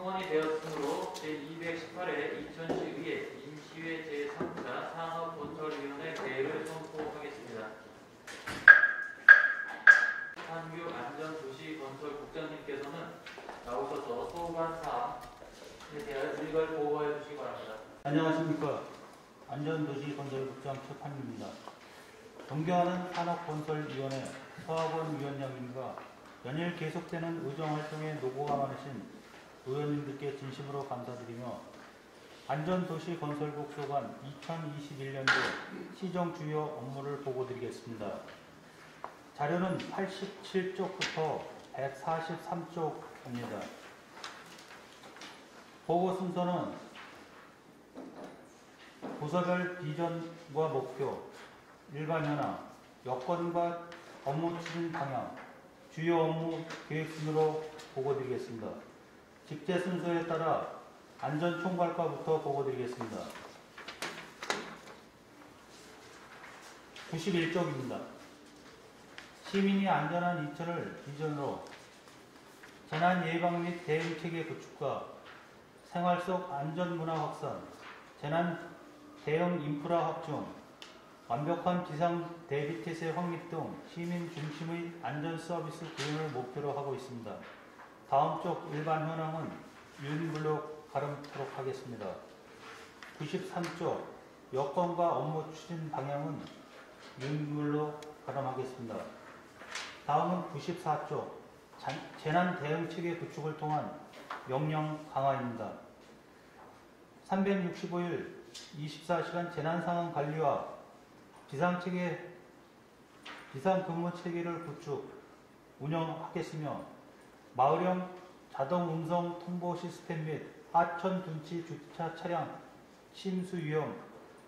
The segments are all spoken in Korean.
성원이 되었으므로 제218회 2012회 임시회 제3차 산업건설위원회 대회를 선포하겠습니다. 한규 안전도시건설국장님께서는 나오셔서 소관 사항에 대하여 일괄 보고해 주시기 바랍니다. 안녕하십니까. 안전도시건설국장 최판입니다. 존경하는 산업건설위원회 서학원 위원장님과 연일 계속되는 의정활동에 노고가 많으신 의원님들께 진심으로 감사드리며 안전도시건설국 소관 2021년도 시정 주요 업무를 보고드리겠습니다. 자료는 87쪽부터 143쪽입니다. 보고 순서는 부서별 비전과 목표, 일반 현황, 여건과 업무 추진 방향, 주요 업무 계획 순으로 보고드리겠습니다. 직제 순서에 따라 안전 총괄과부터 보고 드리겠습니다. 91쪽입니다. 시민이 안전한 이천을 비전으로 재난 예방 및 대응 체계 구축과 생활 속 안전 문화 확산, 재난 대형 인프라 확충, 완벽한 비상 대비 태세 확립 등 시민 중심의 안전 서비스 구현을 목표로 하고 있습니다. 다음 쪽 일반 현황은 윤블록 가름토록 하겠습니다. 93쪽 여건과 업무 추진 방향은 윤블로 가름하겠습니다. 다음은 94쪽 재난 대응 체계 구축을 통한 역량 강화입니다. 365일 24시간 재난 상황 관리와 비상 체계 비상 근무 체계를 구축 운영하겠으며 마을형 자동 음성 통보 시스템 및 하천 둔치 주차 차량 침수 위험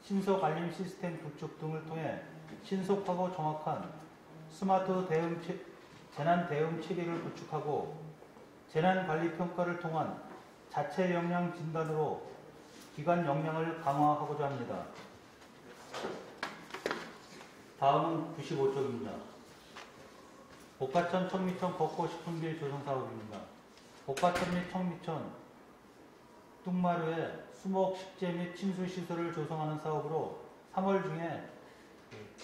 신속 알림 시스템 구축 등을 통해 신속하고 정확한 스마트 대응 체, 재난 대응 체계를 구축하고 재난 관리 평가를 통한 자체 역량 진단으로 기관 역량을 강화하고자 합니다. 다음은 95쪽입니다. 복가천 청미천 걷고 싶은 길 조성 사업입니다. 복가천 및 청미천 뚝마루에 수목 식재 및 침수 시설을 조성하는 사업으로 3월 중에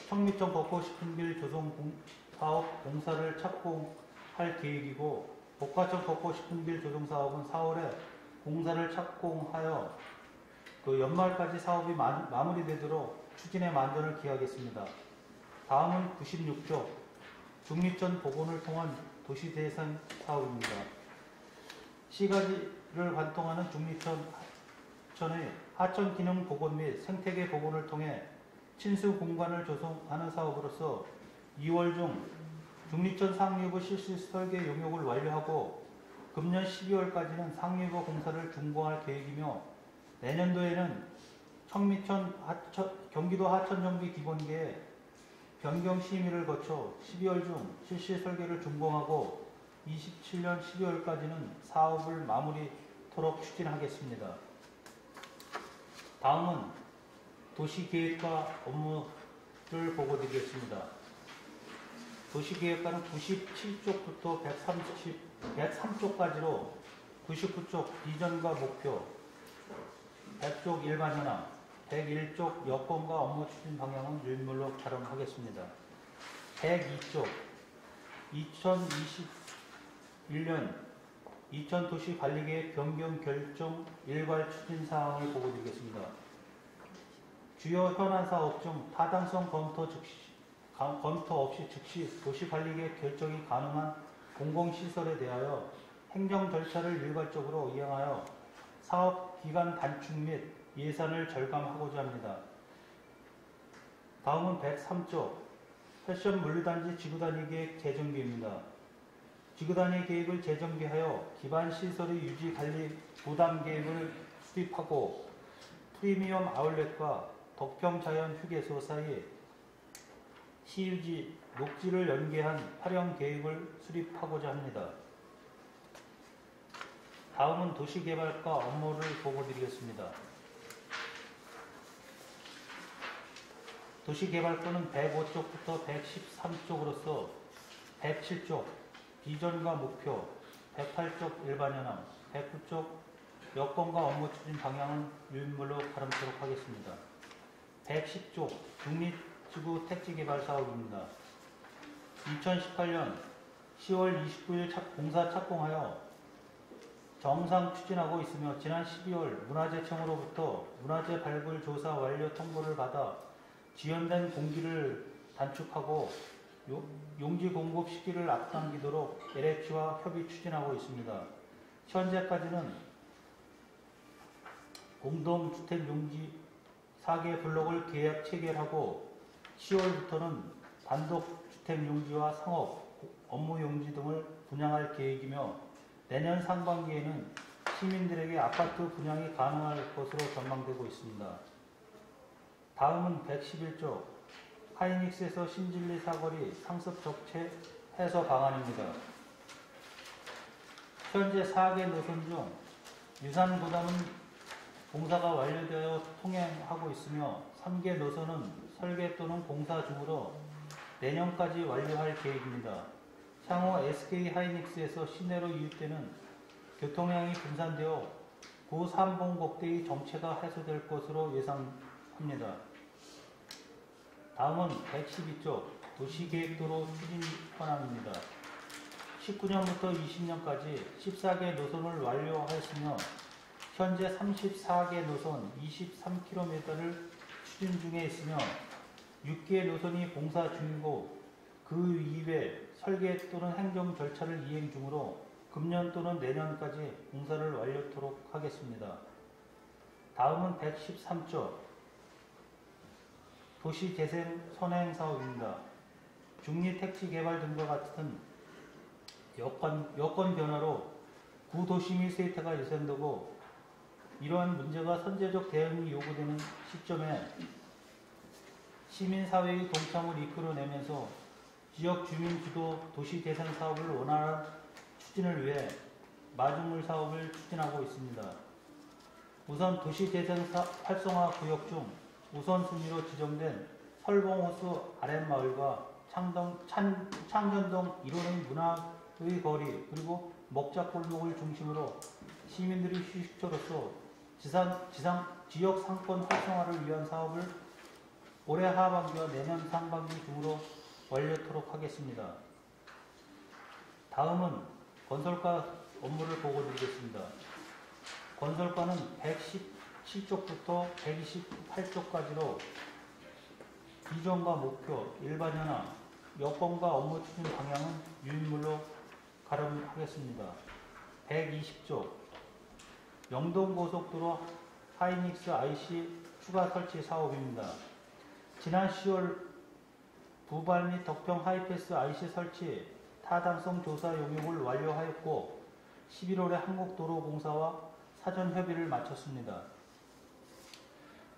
청미천 걷고 싶은 길 조성 공, 사업 공사를 착공할 계획이고 복가천 걷고 싶은 길 조성 사업은 4월에 공사를 착공하여 그 연말까지 사업이 마, 마무리되도록 추진에 만전을 기하겠습니다. 다음은 96조 중립전 복원을 통한 도시 대상 사업입니다. 시가지를 관통하는 중립천의 하천 기능 복원 및 생태계 복원을 통해 친수 공간을 조성하는 사업으로서 2월 중 중립천 상류부 실시 설계 용역을 완료하고 금년 12월까지는 상류부 공사를 준공할 계획이며 내년도에는 청미천 하천, 경기도 하천정비 기본계획 변경 심의를 거쳐 12월 중 실시 설계를 준공하고 27년 12월까지는 사업을 마무리토록 추진하겠습니다. 다음은 도시계획과 업무를 보고 드리겠습니다. 도시계획과는 97쪽부터 130, 103쪽까지로 99쪽 비전과 목표, 100쪽 일반 현황, 101쪽 여건과 업무 추진 방향은 유인물로 촬영하겠습니다. 102쪽 2021년 이천도시 관리계획 변경 결정 일괄 추진 사항을 보고 드리겠습니다. 주요 현안 사업 중 타당성 검토 즉시, 검토 없이 즉시 도시관리계획 결정이 가능한 공공시설에 대하여 행정 절차를 일괄적으로 이행하여 사업 기간 단축 및 예산을 절감하고자 합니다. 다음은 103조 패션 물류단지 지구단위 계획 재정비입니다. 지구단위 계획을 재정비하여 기반 시설의 유지 관리 부담 계획을 수립하고 프리미엄 아울렛과 덕평 자연 휴게소 사이 시유지 녹지를 연계한 활용 계획을 수립하고자 합니다. 다음은 도시개발과 업무를 보고 드리겠습니다. 도시개발권은 105쪽부터 113쪽으로서 107쪽 비전과 목표, 108쪽 일반 현황, 109쪽 여건과 업무 추진 방향은 유인물로 가름토록 하겠습니다. 110쪽 중립지구 택지개발 사업입니다. 2018년 10월 29일 착- 공사 착공하여 정상 추진하고 있으며 지난 12월 문화재청으로부터 문화재 발굴 조사 완료 통보를 받아 지연된 공기를 단축하고 요- 용지 공급 시기를 앞당기도록 LH와 협의 추진하고 있습니다. 현재까지는 공동주택 용지 4개 블록을 계약 체결하고 10월부터는 단독주택 용지와 상업, 업무 용지 등을 분양할 계획이며 내년 상반기에는 시민들에게 아파트 분양이 가능할 것으로 전망되고 있습니다. 다음은 111조 하이닉스에서 신진리 사거리 상습 적체 해소 방안입니다. 현재 4개 노선 중 유산 부담은 공사가 완료되어 통행하고 있으며 3개 노선은 설계 또는 공사 중으로 내년까지 완료할 계획입니다. 향후 SK 하이닉스에서 시내로 이웃되는 교통량이 분산되어 고3봉 곡대의 정체가 해소될 것으로 예상합니다. 다음은 112쪽 도시계획도로 추진 현황입니다. 19년부터 20년까지 14개 노선을 완료하였으며 현재 34개 노선 23km를 추진 중에 있으며 6개 노선이 공사 중이고 그 이외 설계 또는 행정 절차를 이행 중으로 금년 또는 내년까지 공사를 완료토록 하겠습니다. 다음은 113조 도시재생 선행 사업입니다. 중리 택지 개발 등과 같은 여건, 여건 변화로 구도시 및 세태가 유산되고 이러한 문제가 선제적 대응이 요구되는 시점에 시민사회의 동참을 이끌어내면서 지역 주민 주도 도시 재생 사업을 원활한 추진을 위해 마중물 사업을 추진하고 있습니다. 우선 도시 재생 사- 활성화 구역 중 우선순위로 지정된 설봉호수 아랫마을과 창동, 찬, 창전동 1호의 문화의 거리 그리고 먹자골목을 중심으로 시민들이 휴식처로서 지상, 지상, 지역 상권 활성화를 위한 사업을 올해 하반기와 내년 상반기 중으로 완료토록 하겠습니다. 다음은 건설과 업무를 보고 드리겠습니다. 건설과는 117쪽부터 128쪽까지로 비전과 목표, 일반 현황, 여건과 업무 추진 방향은 유인물로 가름하겠습니다. 120쪽 영동고속도로 하이닉스 IC 추가 설치 사업입니다. 지난 10월 부발 및 덕평 하이패스 IC 설치 타당성 조사 용역을 완료하였고 11월에 한국도로공사와 사전 협의를 마쳤습니다.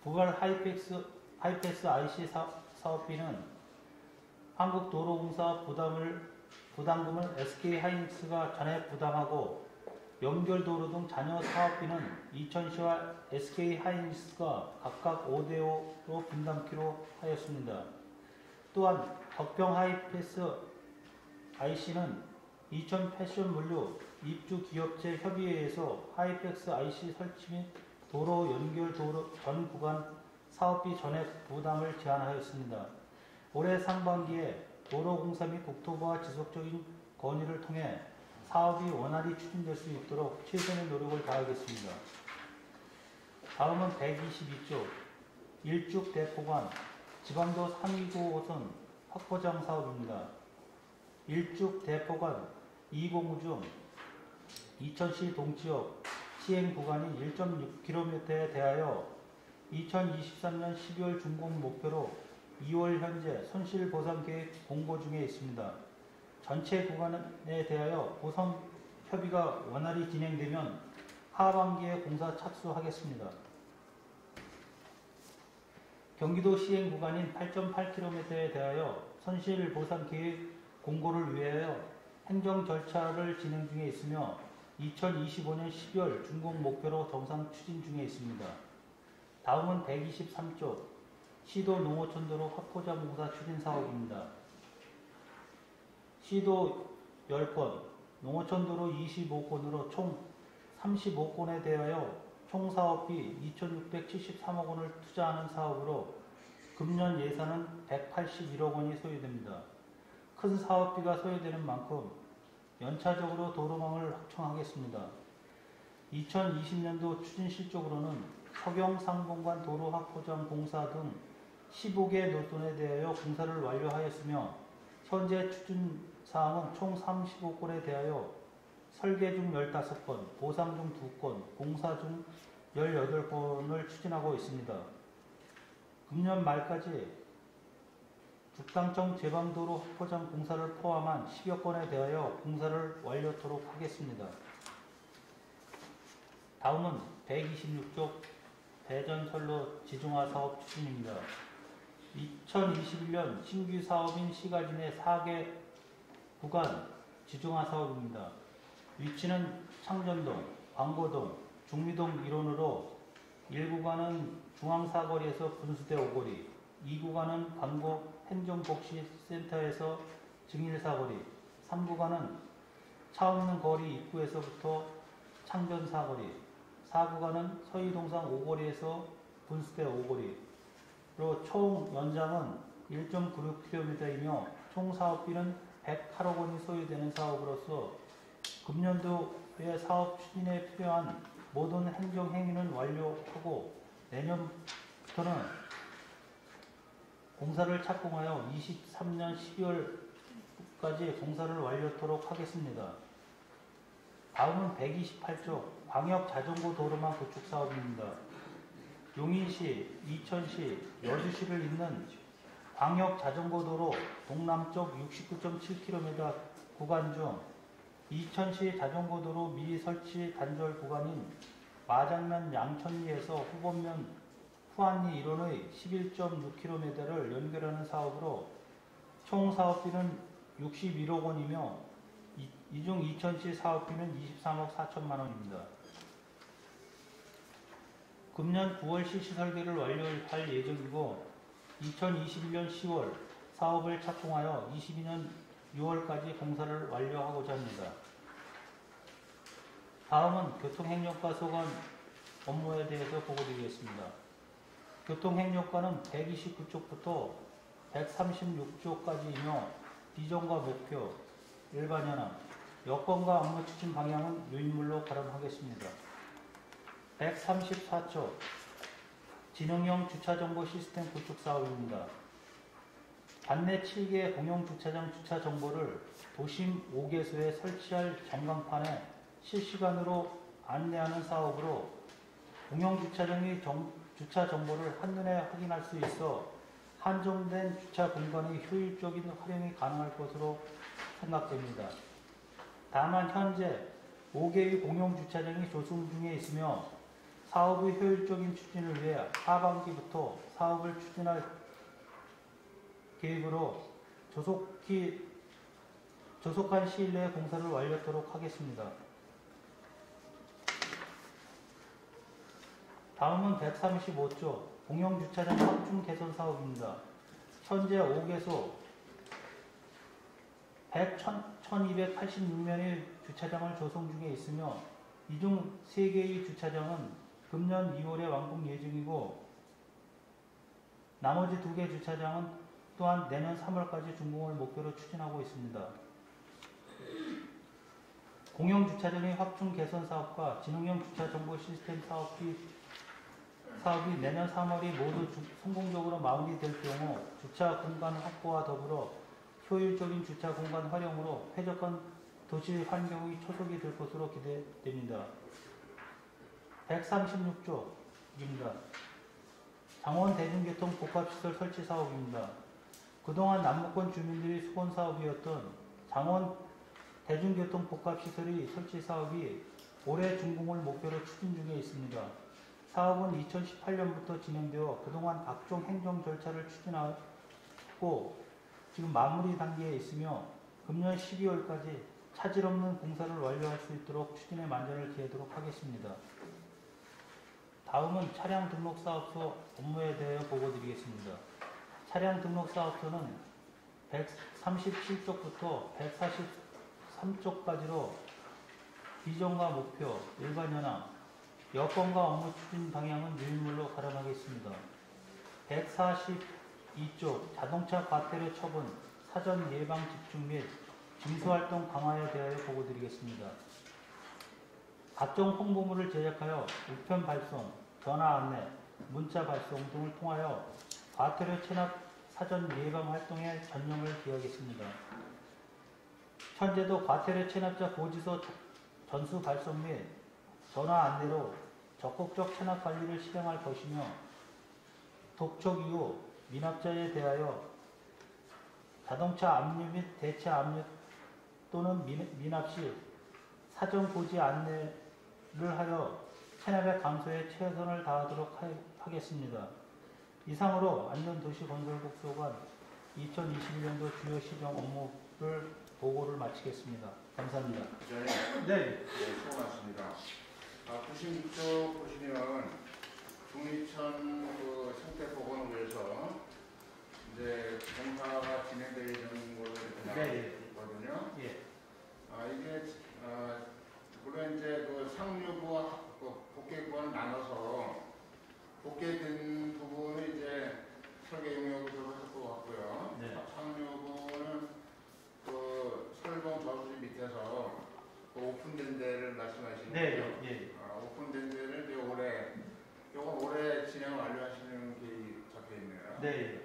부발 하이패스, 하이패스 IC 사, 사업비는 한국도로공사 부담을 부담금을 SK 하이닉스가 전액 부담하고 연결도로 등 잔여 사업비는 이천시와 SK 하이닉스가 각각 5대5로 분담키로 하였습니다. 또한 덕평 하이패스 IC는 이천 패션 물류 입주 기업체 협의회에서 하이패스 IC 설치 및 도로 연결 도로 전 구간 사업비 전액 부담을 제안하였습니다. 올해 상반기에 도로공사 및 국토부와 지속적인 건의를 통해 사업이 원활히 추진될 수 있도록 최선의 노력을 다하겠습니다. 다음은 122쪽 일죽 대포관 지방도 329호선 확보장 사업입니다. 일죽 대포관 2공우 중 이천시 동지역 시행 구간인 1.6km에 대하여 2023년 12월 준공 목표로 2월 현재 손실 보상 계획 공고 중에 있습니다. 전체 구간에 대하여 보상 협의가 원활히 진행되면 하반기에 공사 착수하겠습니다. 경기도 시행 구간인 8.8km에 대하여 손실 보상 계획 공고를 위하여 행정 절차를 진행 중에 있으며 2025년 12월 준공 목표로 정상 추진 중에 있습니다. 다음은 123쪽 시도 농어촌도로 확보자 공사 추진 사업입니다. 시도 10건, 농어촌도로 25건으로 총 35건에 대하여 총 사업비 2,673억 원을 투자하는 사업으로 금년 예산은 181억 원이 소요됩니다. 큰 사업비가 소요되는 만큼 연차적으로 도로망을 확충하겠습니다. 2020년도 추진 실적으로는 상공간 도로 확보장 공사 등 15개 노선에 대하여 공사를 완료하였으며 현재 추진 사항은 총 35건에 대하여 설계 중 15건, 보상 중 2건, 공사 중 18건을 추진하고 있습니다. 금년 말까지 죽당청 제방도로 확보장 공사를 포함한 10여 건에 대하여 공사를 완료토록 하겠습니다. 다음은 126쪽 대전선로 지중화 사업 추진입니다. 2021년 신규 사업인 시가진의 4개 구간 지중화 사업입니다. 위치는 창전동, 광고동, 중미동 일원으로 1구간은 중앙사거리에서 분수대 오거리, 2구간은 광고 행정복지센터에서 증일사거리, 3구간은 차 없는 거리 입구에서부터 창전사거리, 4구간은 서희동상 오거리에서 분수대 오거리로 총 연장은 1.96km이며 총 사업비는 108억 원이 소요되는 사업으로서 금년도의 사업 추진에 필요한 모든 행정 행위는 완료하고 내년부터는 공사를 착공하여 23년 12월까지 공사를 완료토록 하겠습니다. 다음은 128조 광역 자전거 도로망 구축 사업입니다. 용인시, 이천시, 여주시를 잇는 광역 자전거 도로 동남쪽 69.7km 구간 중 이천시 자전거 도로 미 설치 단절 구간인 마장면 양천리에서 후본면 후안리 일원의 11.6km를 연결하는 사업으로 총 사업비는 61억 원이며 이 중 이천시 사업비는 23억 4천만 원입니다. 금년 9월 실시 설계를 완료할 예정이고 2021년 10월 사업을 착공하여 22년 6월까지 공사를 완료하고자 합니다. 다음은 교통행정과 소관 업무에 대해서 보고드리겠습니다. 교통행정과는 129쪽부터 136쪽까지이며 비전과 목표, 일반 현황, 여건과 업무 추진 방향은 유인물로 발언하겠습니다. 134쪽 지능형 주차정보 시스템 구축 사업입니다. 관내 7개 공용 주차장 주차 정보를 도심 5개소에 설치할 전광판에 실시간으로 안내하는 사업으로 공용 주차장의 정- 주차 정보를 한눈에 확인할 수 있어 한정된 주차 공간의 효율적인 활용이 가능할 것으로 생각됩니다. 다만 현재 5개의 공용 주차장이 조성 중에 있으며 사업의 효율적인 추진을 위해 하반기부터 사업을 추진할 계획으로 조속히 조속한 시일 내에 공사를 완료토록 하겠습니다. 다음은 135조 공영주차장 확충 개선 사업입니다. 현재 5개소 100, 1286명의 주차장을 조성 중에 있으며 이 중 3개의 주차장은 금년 2월에 완공 예정이고 나머지 2개 주차장은 또한 내년 3월까지 준공을 목표로 추진하고 있습니다. 공영주차장의 확충 개선 사업과 지능형 주차정보 시스템 사업이 사업이 내년 3월이 모두 주- 성공적으로 마무리 될 경우 주차 공간 확보와 더불어 효율적인 주차 공간 활용으로 쾌적한 도시 환경의 초석이 될 것으로 기대됩니다. 136조입니다. 장원 대중교통 복합시설 설치 사업입니다. 그동안 남북권 주민들이 수건 사업이었던 장원 대중교통 복합시설의 설치 사업이 올해 준공을 목표로 추진 중에 있습니다. 사업은 2018년부터 진행되어 그동안 각종 행정 절차를 추진하고 지금 마무리 단계에 있으며 금년 12월까지 차질 없는 공사를 완료할 수 있도록 추진에 만전을 기하도록 하겠습니다. 다음은 차량 등록 사업소 업무에 대해 보고 드리겠습니다. 차량 등록 사업소는 137쪽부터 3쪽까지로 비전과 목표, 일반 현황, 여건과 업무 추진 방향은 유인물로 가름하겠습니다. 142쪽 자동차 과태료 처분, 사전 예방 집중 및 징수활동 강화에 대하여 보고드리겠습니다. 각종 홍보물을 제작하여 우편 발송, 전화 안내, 문자 발송 등을 통하여 과태료 체납 사전 예방 활동에 전념을 기하겠습니다. 현재도 과태료 체납자 고지서 전수 발송 및 전화 안내로 적극적 체납 관리를 실행할 것이며 독촉 이후 미납자에 대하여 자동차 압류 및 대체 압류 또는 미- 미납 시 사전 고지 안내를 하여 체납의 감소에 최선을 다하도록 하- 하겠습니다. 이상으로 안전도시건설국 소관 2021년도 주요 시정 업무를 보고를 마치겠습니다. 감사합니다. 네. 네, 수고 많습니다. 아, 96쪽 보시면 중리천 그 생태 복원을 위해서 이제 공사가 진행되어 있는 걸로 이렇게 나와 네. 있거든요. 예. 아, 이게 아, 물론 이제 그 상류부와 그 복개부는 나눠서 복개된 부분은 이제 설계 용역으로 했을 것 같고요. 네. 상류부는 그 설봉 저수지 밑에서 그 오픈된 데를 말씀하시는 네. 거죠? 예. 아, 오픈된 데를 이제 올해 요건 올해 진행 완료하시는 게 적혀 있네요. 네.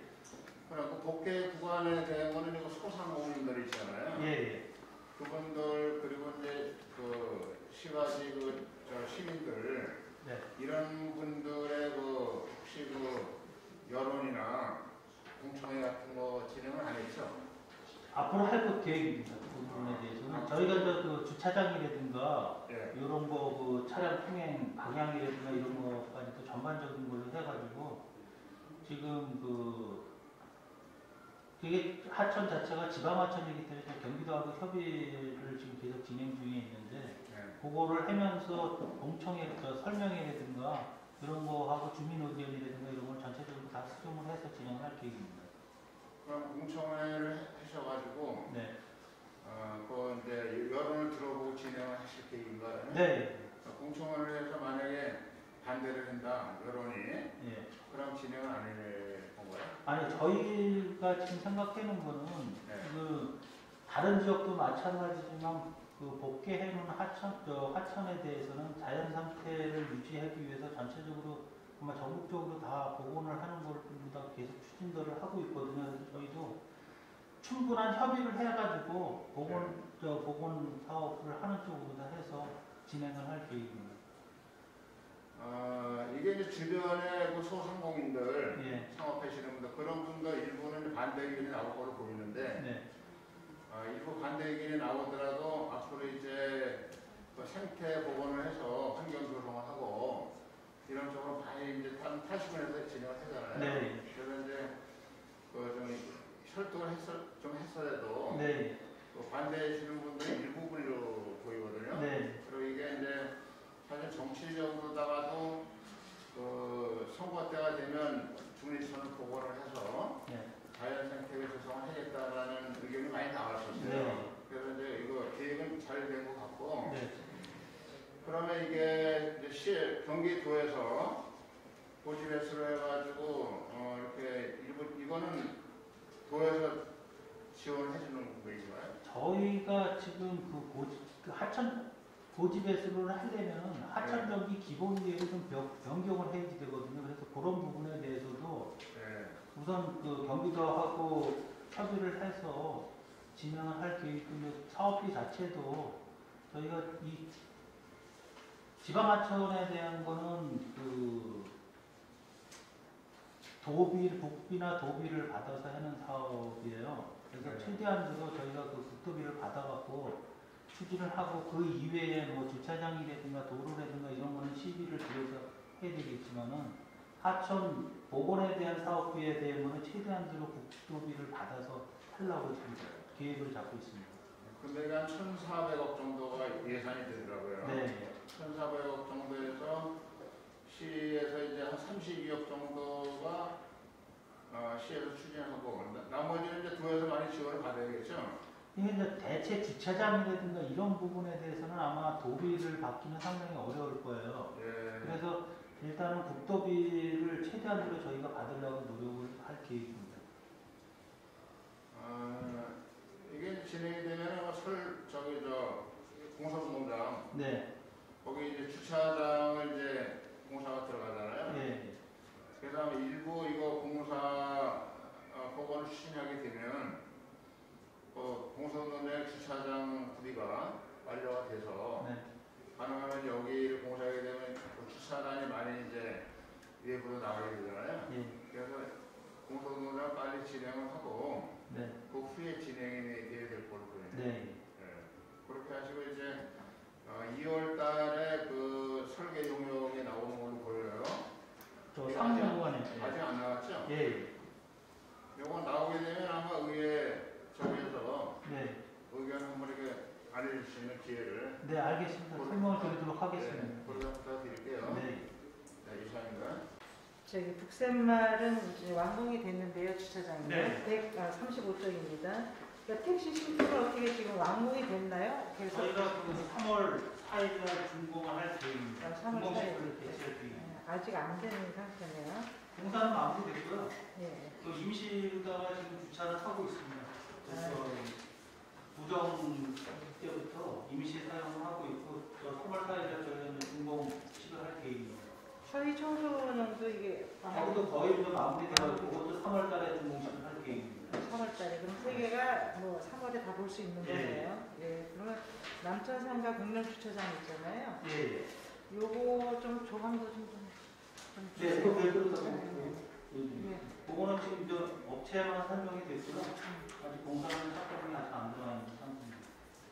그리고 복개 구간에 대한 거는 이거 소상공인들 있잖아요. 예. 예. 그분들 그리고 이제 그 시가지 그저 시민들 네. 이런 분들의 그 혹시 그 여론이나 공청회 같은 거 진행을 안 했죠? 앞으로 할것 계획입니다. 그 부분에 대해서는 저희가 이제 그 주차장이라든가 예. 이런 거 그 차량 통행 방향이라든가 이런 거까지 도 전반적인 걸로 해가지고 지금 그 그게 하천 자체가 지방 하천이기 때문에 좀 경기도하고 협의를 지금 계속 진행 중에 있는데 예. 그거를 하면서 공청회 저 설명회라든가 이런 거 하고 주민 의견이라든가 이런 걸 전체적으로 다 수정을 해서 진행할 계획입니다. 그럼 공청회를 하셔가지고 네. 어, 그 이제 여론을 들어보고 진행을 하실 계획인가요? 네. 공청회를 해서 만약에 반대를 한다 여론이 예. 그럼 진행을 안해 건가요? 아니 저희가 지금 생각하는 거는 네. 그 다른 지역도 마찬가지지만 그 복개해놓은 하천 저 하천에 대해서는 자연 상태를 유지하기 위해서 전체적으로 정말 전국적으로 다 복원을 하는 걸다 계속 추진들을 하고 있거든요. 그래서 저희도 충분한 협의를 해가지고 복원 저 복원 사업을 하는 쪽으로 다 해서 진행을 할 계획입니다. 어, 이게 이제 주변에 그 소상공인들 예. 창업하시는 분들 그런 분들 일부는 반대 의견이 나올 거로 보이는데 네. 어, 일부 반대 의견이 나오더라도 앞으로 이제 그 생태 복원을 해서 환경 조성을 하고 이런 쪽으로 많이 이제 한 80년에서 진행을 하잖아요. 네. 그래서 이제 그좀 설득을 했어 좀 했어도 네. 그 반대해 주는 분들이 일부분으로 보이거든요. 네. 그리고 이게 이제 사실 정치적으로다가도 그 선거 때가 되면 중립선을 복원을 해서 네. 자연 생태계 조성을 하겠다라는 의견이 많이 나왔었어요. 네. 그래서 이제 이거 계획은 잘 된 것 같고 네. 그러면 이게 이제 시 경기도에서 고지 배수로 해가지고 어 이렇게 일부 이거는 도에서 지원해 주는 거인가요? 저희가 지금 그 고지, 그 하천 고지 배수를 하려면 하천 전기 기본 계획을 좀 변- 변경을 해야 되거든요. 그래서 그런 부분에 대해서도 네. 우선 그 경기도하고 협의를 해서 진행을 할 계획이고 사업비 자체도 저희가 이 지방 하천에 대한 거는 그 도비, 국비나 도비를 받아서 하는 사업이에요. 그래서 네. 최대한 으로 저희가 그 국도비를 받아갖고 추진을 하고 그 이외에 뭐 주차장이라든가 도로라든가 이런 거는 시비를 들여서 해야 되겠지만은 하천 복원에 대한 사업비에 대한 거는 최대한 으로 국도비를 받아서 하려고 지금 계획을 잡고 있습니다. 근데 한 1,400억 정도가 예산이 되더라고요. 네. 1,400억 정도에서 시에서 이제 한 32억 정도가 어, 시에서 추진하고 나- 나머지는 이제 도에서 많이 지원을 받아야겠죠. 이게 이제 대체 주차장이라든가 이런 부분에 대해서는 아마 도비를 받기는 상당히 어려울 거예요. 예. 그래서 일단은 국도비를 최대한으로 저희가 받으려고 노력을 할 계획입니다. 아, 이게 진행이 되면 아마 설 저기 저 공사운동장. 네, 거기 이제 주차장을 이제 공사가 들어가잖아요. 예, 그래서 아마 일부 이거 공사 어, 법원을 추진하게 되면 어, 공사운동장 주차장 부비가 완료가 돼서 네, 가능하면 여기를 공사하게 되면 그 주차장이 많이 이제 외부로 나가게 되잖아요. 예, 그래서 공사운동장 빨리 진행을 하고 네, 그 후에 진행이 돼야 될 걸로 보여요. 네, 예. 그렇게 하시고 이제 어, 2월 달에 그 설계 용역이 나오는 걸로 보여요. 저 상무관에 아직 안 나왔죠? 예, 예, 요거 나오게 되면 아마 의회 쪽에서 네, 의견 한번 이렇게 있는 기회를 네, 알겠습니다. 설명을 드리도록 하겠습니다. 네, 그러다 부탁드릴게요. 네, 네, 이상입니다. 저기 북샘말은 이제 완공이 됐는데요, 주차장이. 네. 135쪽입니다. 그러니까 택시 신도는 어떻게 지금 완공이 됐나요? 그래서 저희가 그 3월 4일날 준공을 할 계획입니다. 아, 3월 준공 4일. 시설을 개최할 계획입니다. 네, 아직 안 되는 상태네요. 공사는 마무리됐고요. 예. 또 임시가 지금 주차를 하고 있습니다. 그래서 아. 부정 때부터 임시 사용을 하고 있고 또 3월 4일에 저희는 준공식을 할 계획입니다. 서희 청소년도 이게 거기도 거의 좀 마무리돼가지고 그것도 3월 달에 준공식을 할 계획입니다. 3월달에 그럼 세 개가 뭐 3월에 다 볼 수 있는 예. 거네요. 예. 그러면 남천상가 공영 주차장 있잖아요. 예, 예. 요거 좀 조감도 좀 좀. 좀 네, 주세요. 그 별도로 더 네. 예. 그거는 지금 저 업체만 설명이 됐고요. 아직 공사는 작업이 아직 안 있는 상태입니다.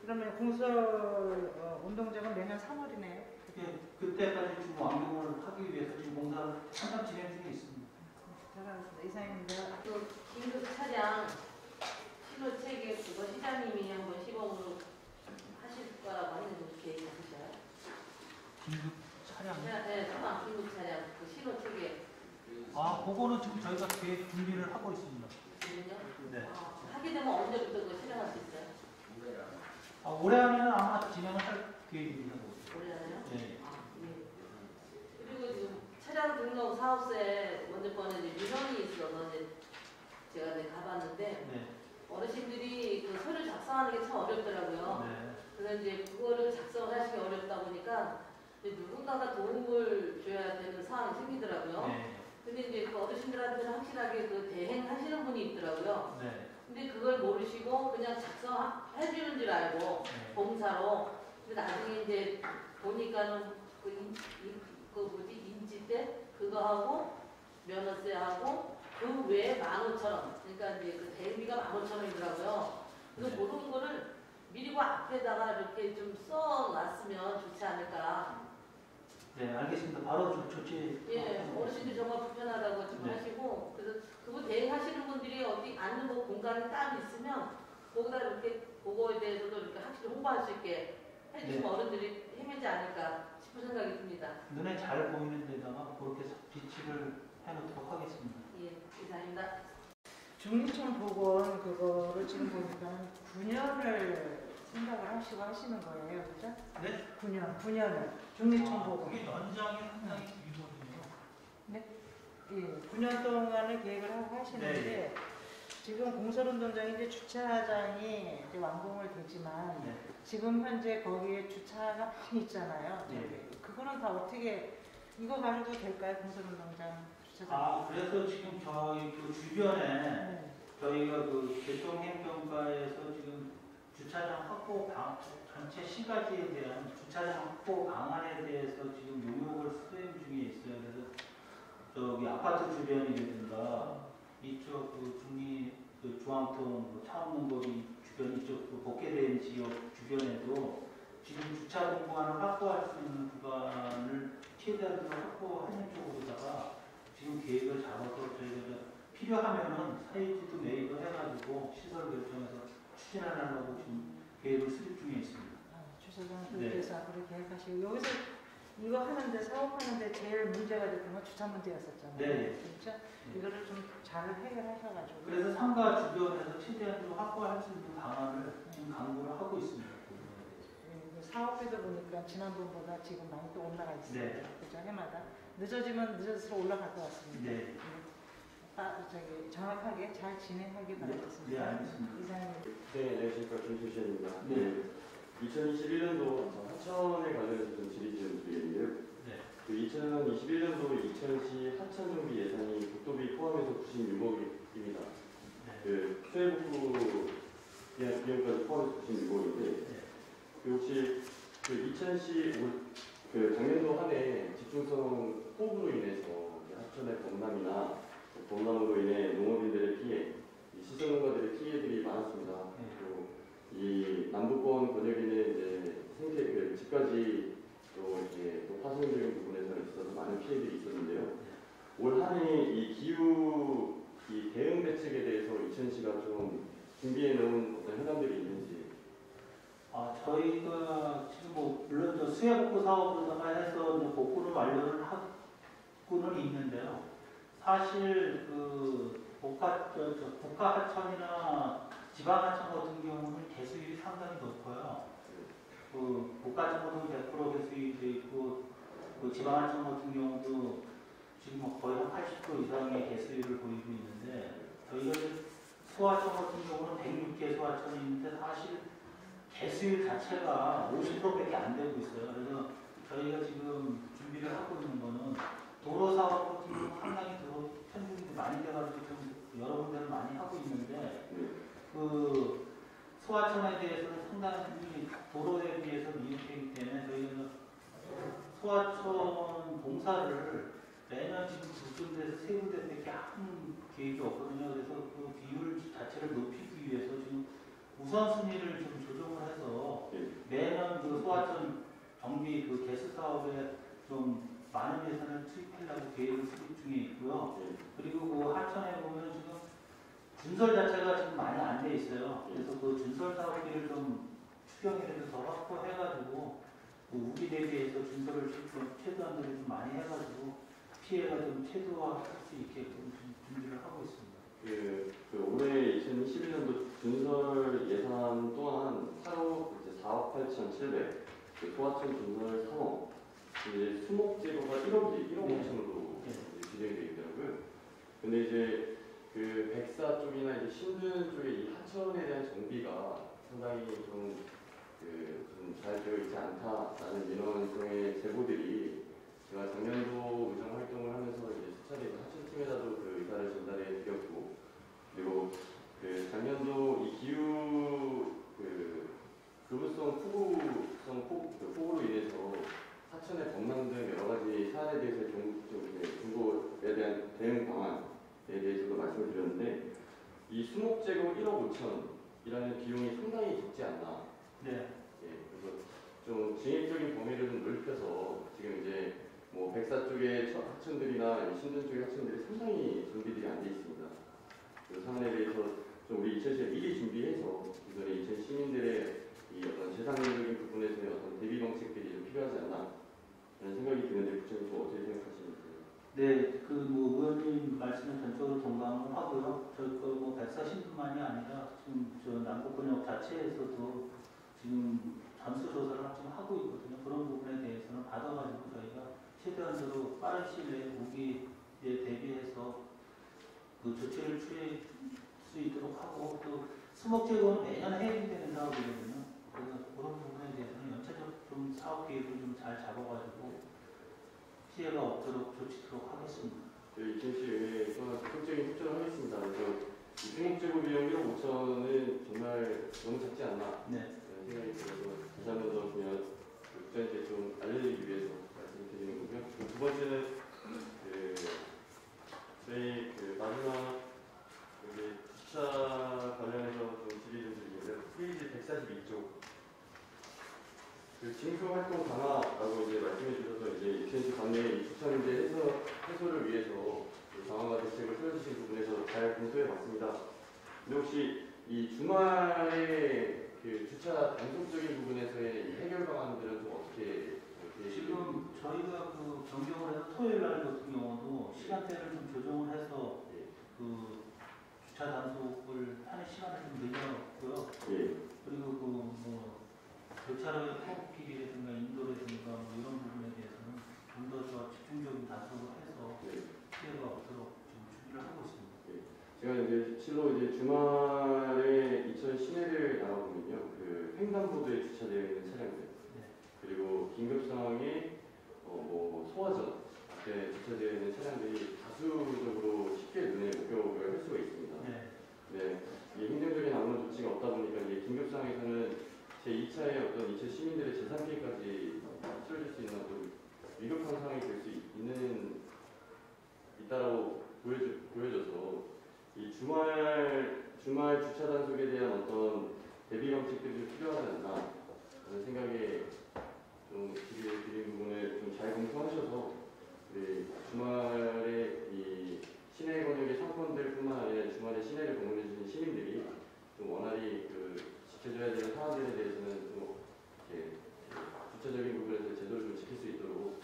그러면 공설 어, 운동장은 매년 3월이네요. 예, 그때까지 지금 완공을 하기 위해서 지금 공사를 한참 진행 중에 있습니다. 들어가겠습니다. 이상입니다. 또 긴급 차량 신호 체계 그거 시장님이 한번 시범으로 하실 거라고 하는 거 계획 있으셔요? 긴급 차량. 네, 네, 소방 긴급 차량 그 신호 체계 아, 그거는 지금 저희가 계획 준비를 하고 있습니다. 있는요? 네. 아, 하게 되면 언제부터 그거 실행할 수 있어요? 아, 올해 안에는 아마 진행을 할 계획입니다. 올해나요? 네. 아, 예. 그리고 지금 차량 등록 사업소에 먼저 번에 이제 민원이 있어서 이제 제가 이제 가봤는데 네. 어르신들이 그 서류 작성하는 게 참 어렵더라고요. 네. 그래서 이제 그거를 작성을 하시기 어렵다 보니까 이제 누군가가 도움을 줘야 되는 상황이 생기더라고요. 네. 근데 이제 그 어르신들한테는 확실하게 그 대행하시는 분이 있더라고요. 네. 근데 그걸 모르시고 그냥 작성해주는 줄 알고 네. 봉사로. 근데 나중에 이제 보니까는 그, 인, 인, 그 뭐지 인지 때 그거 하고 면허세 하고 그 외에 만 오천 원. 그러니까 이제 그 대비가 만 오천 원이더라고요. 그래서 네. 그런 거를 미리 그 앞에다가 이렇게 좀 써놨으면 좋지 않을까. 네, 알겠습니다. 바로 조, 조치. 예, 어르신들 정말 불편하다고 지금 네. 하시고 그래서 그분 대행하시는 분들이 어디 앉는 거 공간이 따로 있으면 거기다 이렇게 그거에 대해서도 이렇게 확실히 홍보할 수 있게 해주시면 네. 어른들이 헤매지 않을까 생각이 듭니다. 눈에 잘 보이는 데다가 그렇게 비치를 해놓도록 하겠습니다. 예, 이상입니다. 중리촌 복원 그거를 지금 보니까 9년을 생각을 하시고 하시는 거예요, 그죠? 네? 9년, 9년을 중리촌 아, 복원. 그게 연장이 상당히 길거든요. 예, 9년 동안을 계획을 하고 하시는데 네. 지금 공설운동장이 이제 주차장이 이제 완공을 되지만 네. 지금 현재 거기에 주차가 많이 있잖아요. 네. 저기. 그거는 다 어떻게 이거 가지고 될까요, 공설운동장 주차장? 아, 그래서 지금 저희 그 주변에 네. 저희가 그 교통행정과에서 지금 주차장 확보 방, 전체 시가지에 대한 주차장 확보 방안에 대해서 지금 용역을 수행 중에 있어요. 그래서 저기 아파트 주변이라든가 이쪽 그 중리 그 중앙동 그 차원문거리 주변 이쪽 그 복개된 지역 주변에도 지금 주차 공간을 확보할 수 있는 구간을 최대한 확보하는 쪽으로다가 지금 계획을 잡아서 저희가 필요하면은 사이즈도 매입을 해가지고 시설 결정해서 추진하려고 지금 계획을 수립 중에 있습니다. 아, 주차장 네. 그렇게 해서 앞으로 계획하시고 여기서 이거 하는데 하는데 사업하는데 제일 문제가 됐던 건 주차 문제였었잖아요. 네. 진짜 이거를 좀 잘 해결하셔가지고. 그래서 상가 주변에서 최대한 좀 확보할 수 있는 방안을 지금 강구를 하고 있습니다. 예, 사업비도 보니까 지난번보다 지금 많이 또 올라가 있어요. 네. 그죠 해마다 늦어지면 늦어서 올라갈 것 같습니다. 네. 음, 아, 저기 정확하게 잘 진행하기 네, 바라겠습니다. 알겠습니다. 이사님. 네, 안녕하십니까 김수시입니다. 네. 2021년도 하천에 관련해서 좀 질의드리는 기회인데요. 네. 그 2021년도 이천시 하천 정비 예산이 국도비 포함해서 96억입니다. 네. 그 최복구 비용- 비용까지 포함해서 96억인데 네. 그 혹시 그 이천시 올- 그 작년도 한 해 집중성 폭우로 인해서 하천의 범람이나 범람으로 인해 농업인들의 피해, 이 시설농가들의 피해들이 많았습니다. 네. 그리고 이 남부권 권역인의 이제 생태 그 집까지 또 이렇게 또 파생적인 부분에서 있어서 많은 피해들이 있었는데요. 올 한 해 이 기후 이 대응 대책에 대해서 이천시가 좀 준비해 놓은 어떤 현안들이 있는지 아, 저희가 지금 뭐 물론 저 수해 복구 사업으로다가 해서 이제 복구를 완료를 하고는 있는데요. 사실 그 복합 저, 저 복합 하천이나 지방 하천 같은 경우는 개수율이 상당히 높고요. 그 복합 하천은 100% 개수율도 있고 그 지방 하천 같은 경우도 지금 뭐 거의 한 80% 이상의 개수율을 보이고 있는데 저희가 소하천 같은 경우는 106개 소하천이 있는데 사실 개수율 자체가 50%밖에 안 되고 있어요. 그래서 저희가 지금 준비를 하고 있는 거는 도로 사업 같은 경우 상당히 도로 편중이 많이 돼가지고 좀 여러 군데를 많이 하고 있는데 그 소하천에 대해서는 상당히 도로에 비해서 미흡하기 때문에 저희는 소하천 공사를 매년 지금 두 군데에서 세 군데밖에 한 계획이 없거든요. 그래서 그 비율 자체를 높이기 위해서 지금 우선순위를 좀 조정을 해서 네. 매년 그 소하천 정비 그 개수 사업에 좀 많은 예산을 투입하려고 계획을 수립 중에 있고요. 네. 그리고 그 하천에 보면 지금 준설 자체가 지금 많이 안 돼 있어요. 그래서 그 준설 사업비를 좀 추경이라도 더 확보해가지고 그 우기 대비해서 준설을 좀 최소한으로 좀 많이 해가지고 피해가 좀 최소화할 수 있게끔 좀 준비를 하고 있습니다. 그, 그 올해 2021년도 준설 예산 또한 8억 이제 4억 8천 7백, 그 소하천 준설 3억, 이제 수목재고가 1억이 1억 네. 5천으로 네. 진행이 되어 있더라고요. 근데 이제 그 백사 쪽이나 이제 신든 쪽의 이 하천에 대한 정비가 상당히 좀그좀잘 되어 있지 않다라는 민원성의 제보들이 제가 작년도 의정 활동을 하면서 이제 수차례 하천팀에다도 그 의사를 전달해 드렸고 그리고 그 작년도 이 기후 그 극우성 폭우성 폭, 그 폭우로 인해서 하천의 범람 등 여러 가지 사안에 대해서 경, 좀 이렇게 중고에 대한 대응 방안에 대해서도 말씀을 드렸는데 이 수목 제거 1억 5천이라는 비용이 상당히 적지 않나 네. 예, 그래서 좀 진입적인 범위를 좀 넓혀서 지금 이제 뭐 백사 쪽의 저- 하천들이나 신전 쪽의 하천들이 상당히 준비들이 안 돼 있습니다. 그 사안에 대해서 좀 우리 이천시에 미리 준비해서 이번에 이천 시민들의 이 어떤 재산적인 부분에서의 어떤 대비 정책들이 좀 필요하지 않나 라는 생각이 드는데 부처님 뭐 어떻게 생각하시는지. 네, 그뭐 의원님 말씀에 전적으로 동감을 하고요. 저뭐 백사신뿐만이 아니라 지금 저 남북권역 자체에서도 지금 전수 조사를 지금 하고 있거든요. 그런 부분에 대해서는 받아가지고 저희가 최대한으로 빠른 시일 내에 무기에 대비해서 그 조치를 취할 수 있도록 하고 또 수목 제거는 매년 해야되는 사업이거든요. 그래서 그런 부분에 대해서는 연차적 좀 사업 계획을 좀 잘 잡아가지고 피해가 없도록 조치도록 하겠습니다. 저희 이천시 의회에 또한 적극적인 협조를 하겠습니다. 그래서 이 수목재고 비용 1억 5천은 정말 너무 작지 않나 네. 생각이 들어서 다시 한 번 더 그냥 국장님께 좀 알려드리기 위해서 말씀을 드리는 거고요. 그두 번째는 그 저희 그 마지막 여기 주차 관련해서 좀 질의 좀 드리는데요. 페이지 142쪽 그 징수 활동 강화라고 이제 말씀해 주셔서 이제 이 주차 문제 해소 해소를 위해서 그 강화가 대책을 세워주신 부분에서 잘 검토해 봤습니다. 근데 혹시 이 주말에 그 주차 단속적인 부분에서의 이 해결 방안들은 좀 어떻게 지금 저희가 그 변경을 해서 토요일 날 같은 경우도 시간대를 좀 조정을 해서 예. 그 주차 단속을 하는 시간을 좀 늘려놨고요. 예. 그리고 그뭐 교차로 의 호흡길이라든가 인도라든가 뭐 이런 부분에 대해서는 좀 더 집중적인 단속을 해서 네. 피해가 없도록 지금 준비를 하고 있습니다. 제가 이제 실로 이제 주말에 이천 시내를 나가보면요, 그 횡단보도에 주차되어 있는 차량들, 네. 그리고 긴급 상황에 어뭐 소화전 앞에 주차되어 있는 차량들이 다수적으로 쉽게 눈에 목격을 할 수가 있습니다. 네. 네, 이게 행정적인 아무런 조치가 없다 보니까 이게 긴급 상황에서는 제 2차의 어떤 2차 시민들의 재산 피해까지 치러질 수 있는 어떤 위급한 상황이 될 수 있는 있다라고 보여주, 보여져서 이 주말 주말 주차 단속에 대한 어떤 대비 방식들이 좀 필요하지 않나 하는 생각에 좀 드리- 드린 부분을 좀잘 검토하셔서 우리 주말에 이 시내 권역의 상권들뿐만 아니라 주말에 시내를 방문해 주신 시민들이 좀 원활히 그 지켜줘야 되는 사안들에 대해서는 좀 이렇게 주차적인 부분에서 제도를 좀 지킬 수 있도록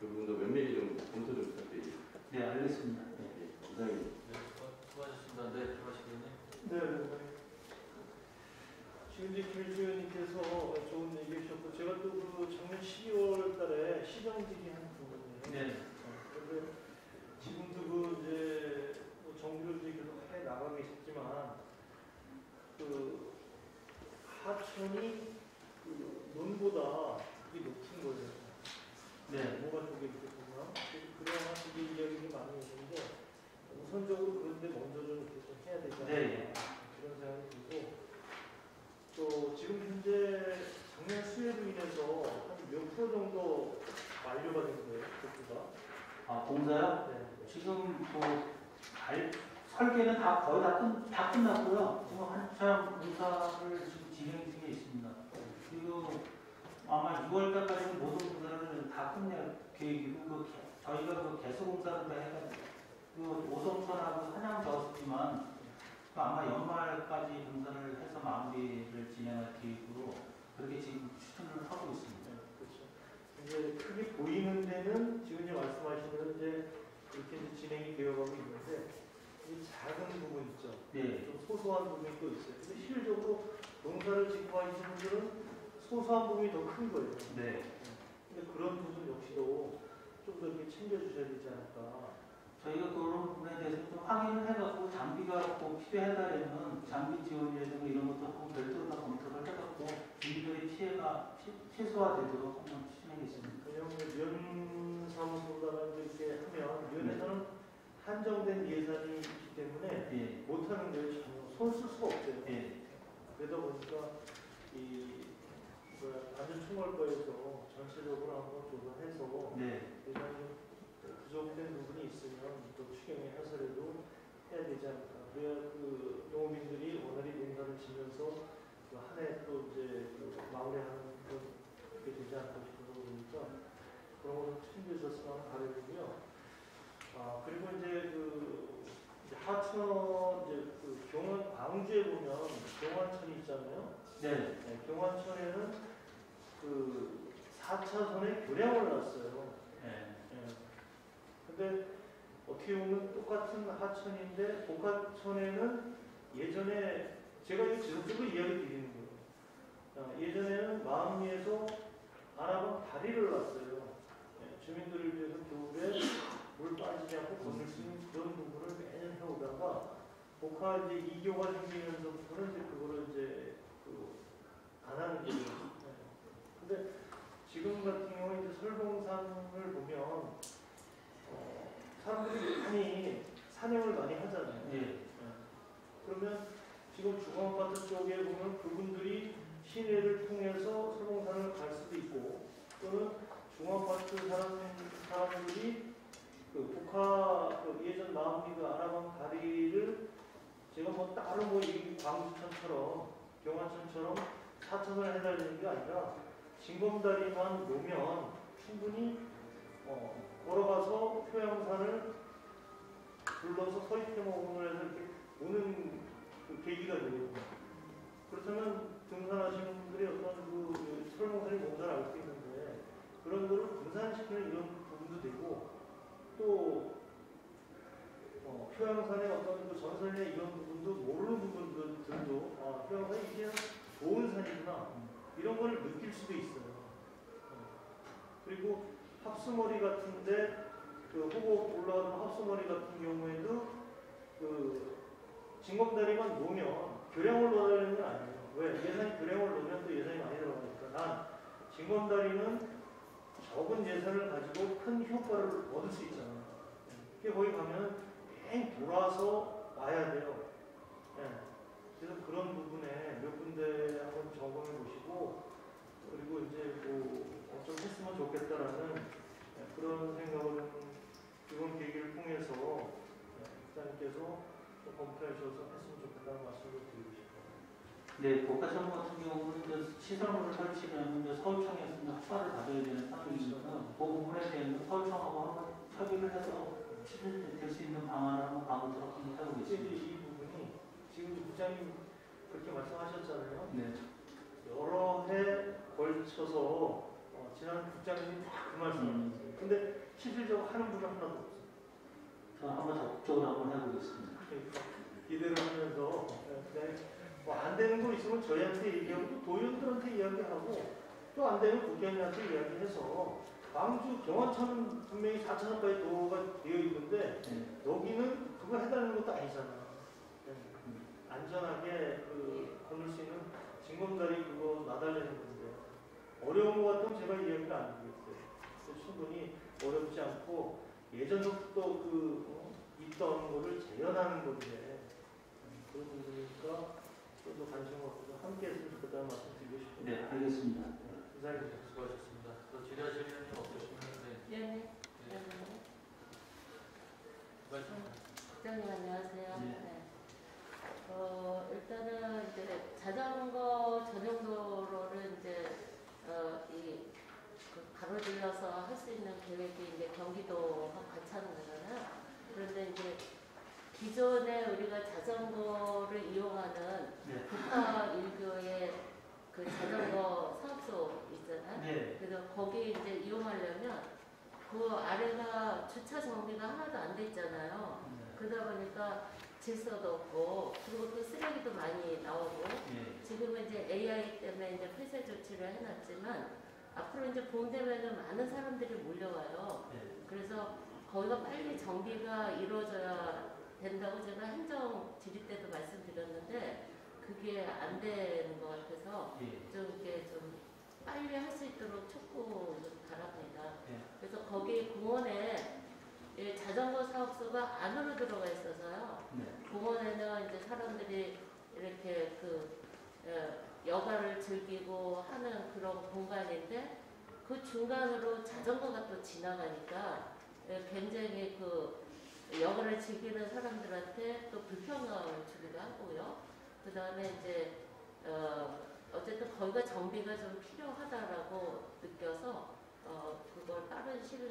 그 부분도 면밀히 좀 검토 좀 부탁드립니다. 네, 알겠습니다. 네. 네, 이상입니다. 네, 수고하셨습니다. 네, 들어가시겠네요. 네, 네, 네. 지금 이제 김일주 의원님께서 좋은 얘기 해주셨고, 제가 또 그 작년 12월 달에 시정들이 한 부분이에요. 네. 그런데 지금도 그 이제 뭐 이제 계속 해 나가고 계셨지만, 그 하천이 그 논보다 그게 높은 거예요. 네. 뭐가 이렇게 보면 그런 식의 이야기가 많이 있는데 우선적으로 그런데 먼저 좀 이렇게 좀 해야 않나 네. 그런 생각이 들고 또 지금 현재 작년 수해로 인해서 한 몇 프로 정도 완료가 된 거예요, 복구가. 아, 공사요? 네. 지금 뭐 발, 설계는 다 거의 다, 끝, 다 끝났고요. 지금 한참 공사를 지금 진행 중에 있습니다. 그리고 아마 6월달까지는 모든 공사를 다 끝낼 계획이고 그 개- 저희가 그 개수 공사를 다 해가지고 그 오송천하고 사냥 넣었지만 그 아마 연말까지 공사를 해서 마무리를 진행할 계획으로 그렇게 지금 추진을 하고 있습니다. 네, 그렇죠. 이제 크게 보이는 데는 지금 이제 말씀하신 대로 이제 이렇게 진행이 되어가고 있는데 이 작은 부분 있죠. 네. 좀 소소한 부분이 또 있어요. 근데 실질적으로 농사를 짓고 하시는 분들은 소소한 부분이 더 큰 거예요. 네. 근데 그런 부분 역시도 좀 더 이렇게 챙겨주셔야 되지 않을까. 저희가 그런 부분에 대해서 좀 확인을 해갖고 장비가 꼭 필요하다면 장비 지원이라든가 이런 것도 한번 별도로 다 검토를 해갖고 주민들의 피해가 최- 최소화되도록 한번 추진하겠습니다. 왜냐하면 면사무소라는 게 이렇게 하면 면에서는 한정된 예산이 있기 때문에 예, 못하는 데를 전혀 손쓸 수가 없어요. 예, 그러다 보니까 이 뭐야, 안전총괄과에서 전체적으로 한번 조사해서 네, 예산이 부족된 부분이 있으면 또 추경의 해설에도 해야 되지 않을까. 그래야 그 농업인들이 원활히 농사를 지면서 그한해 또 이제 그 마무리하는 그렇게 되지 않을까 싶어서 그러니까 그런 것을 챙겨주셨으면 바람이고요. 아 그리고 이제 그 하천 이제 그 경원 광주에 보면 경환천이 있잖아요. 네, 네, 경환천에는 그 4차선에 교량을 놨어요. 네, 예. 근데 어떻게 보면 똑같은 하천인데 복하천에는 예전에 제가 이거 지속적으로 이야기 드리는 거예요. 아, 예전에는 마음리에서 아랍은 다리를 놨어요. 예, 주민들을 위해서 겨울에 물 빠지지 않고 건널 수 있는 그런 부분을 해오다가 복화 이제 이교가 생기면서부터는 이제 그거를 이제 그 안 하는 거죠. 예. 근데 지금 같은 경우에 이제 설봉산을 보면 어, 사람들이 많이 산행을 많이 하잖아요. 예, 그러면 지금 중앙아파트 쪽에 보면 그분들이 시내를 통해서 설봉산을 갈 수도 있고 또는 중앙아파트 사람, 사람들이 그 북한 그 예전 마음리가 아라방 다리를 제가 뭐 따로 뭐이 광주천처럼 경화천처럼 4천을 해달라는 게 아니라 징검다리만 놓으면 충분히 어, 걸어가서 표양산을 불러서 서입해먹으로 해서 이렇게 오는 그 계기가 되거든요. 그렇다면 등산하시는 분들이 어떤 그 설명선이 뭔가를 알수 있는데 그런 거를 분산시키는 이런 부분도 되고 또 어, 효양산의 어떤 그 전선의 이런 부분도 모르는 부분들도 아, 효양산이 이게 좋은 산이구나 이런 걸 느낄 수도 있어요. 어, 그리고 합수머리 같은데 그 호곡 올라오는 합수머리 같은 경우에도 그 진검다리만 놓으면 교량을 넣어달라는 건 아니에요. 왜? 예산이 교량을 놓으면 또 예산이 많이 들어가니까 난 진검다리는 적은 예산을 가지고 큰 효과를 얻을 수 있잖아. 그게 거기 가면 뺑 돌아서 와야 돼요. 예. 그래서 그런 부분에 몇 군데 한번 점검해 보시고 그리고 이제 뭐좀 했으면 좋겠다라는 예, 그런 생각을 이번 계기를 통해서 예, 국장님께서 좀 검토하셔서 했으면 좋겠다는 말씀을 드리고 네, 복합청 같은 경우는 시설물을 이제 서울청에서 허가를 받아야 되는 상황이니까 그 부분에 대해서 서울청하고 한번 협의를 해서 실현될 수 있는 방안을 한번 가보도록 이제 해보겠습니다. 이 부분이 지금 부장님 그렇게 말씀하셨잖아요. 네. 여러 해 걸쳐서 어, 지난 국장님이 다 그 말씀을 음, 근데 실질적으로 하는 분은 하나도 없어요. 저는 한번 적극적으로 한번 해보겠습니다. 그러니까 기대를 하면서 그냥 뭐 안 되는 거 있으면 저희한테 얘기하고 또 도연들한테 이야기하고 또 안 되면 국장님한테 이야기해서 광주 경원천은 분명히 4천원까지 도가 되어 있는데 네. 여기는 그거 해달라는 것도 아니잖아. 네. 안전하게 그 건널 수 있는 징검다리 그거 놔달라는 건데 어려운 것 같으면 제가 이야기를 안 드리겠어요. 충분히 어렵지 않고 예전부터 그 어, 있던 거를 재현하는 건데 음, 그런 부분이니까 저도 관심 갖고 함께 했으면 좋겠다는 말씀 드리고 싶어요. 네, 알겠습니다. 이상입니다. 수고하셨습니다. 또 질의하실 의원님 없으시면 네. 네. 네. 네. 수고하셨습니다. 국장님 안녕하세요. 네. 네. 어, 일단은 이제 자전거 전용도로를 이제 어, 이그 가로질러서 할 수 있는 계획이 이제 경기도하고 같이 하는 거잖아요. 그런데 이제 기존에 우리가 자전거를 이용하는 네. 국가 일교의 그 자전거 사업소 있잖아요. 네. 그래서 거기 이제 이용하려면 그 아래가 주차 정비가 하나도 안 돼 있잖아요. 그러다 보니까 질서도 없고 그리고 또 쓰레기도 많이 나오고 네. 지금은 이제 AI 때문에 이제 폐쇄 조치를 해놨지만 앞으로 이제 봄 되면은 많은 사람들이 몰려와요. 네. 그래서 거기가 빨리 정비가 이루어져야 된다고 제가 행정 질의 때도 말씀드렸는데 그게 안 되는 것 같아서 예. 좀 이렇게 좀 빨리 할 수 있도록 촉구 좀 바랍니다. 네. 그래서 거기 공원에 이 자전거 사업소가 안으로 들어가 있어서요. 네. 공원에는 이제 사람들이 이렇게 그 어, 여가를 즐기고 하는 그런 공간인데 그 중간으로 자전거가 또 지나가니까 예, 굉장히 그 여가를 즐기는 사람들한테 또 불편감을 주기도 하고요. 그 다음에 이제 어, 어쨌든 거기가 정비가 좀 필요하다라고 느껴서 어, 그걸 빠른 시일에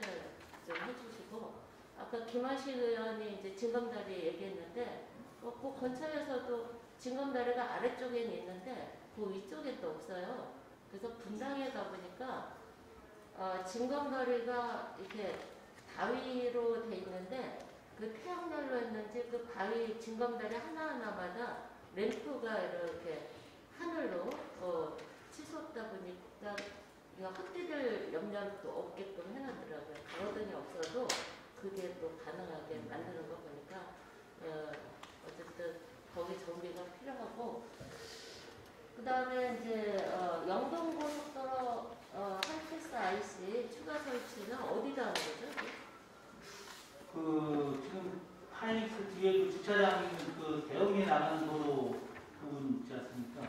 좀 해주시고 아까 김하식 의원이 이제 진검다리 얘기했는데 어, 그 근처에서도 진검다리가 아래쪽에는 있는데 그 위쪽에 또 없어요. 그래서 분당에 가보니까 어, 진검다리가 이렇게 바위로 돼 있는데 그 태양열로 했는지 그 바위 진검다리 하나하나마다 램프가 이렇게 하늘로 어, 치솟다 보니까 헛디딜 염려도 없게끔 해놨더라고요. 가로등이 없어도 그게 또 가능하게 만드는 거 보니까 어, 어쨌든 거기 정비가 필요하고 그 다음에 이제 어, 영동고속도로 어, 한패스 IC 추가 설치는 어디다 하는 거죠? 그 지금 하이닉스 뒤에 그 주차장 그 대형에 나가는 도로 부분 있지 않습니까?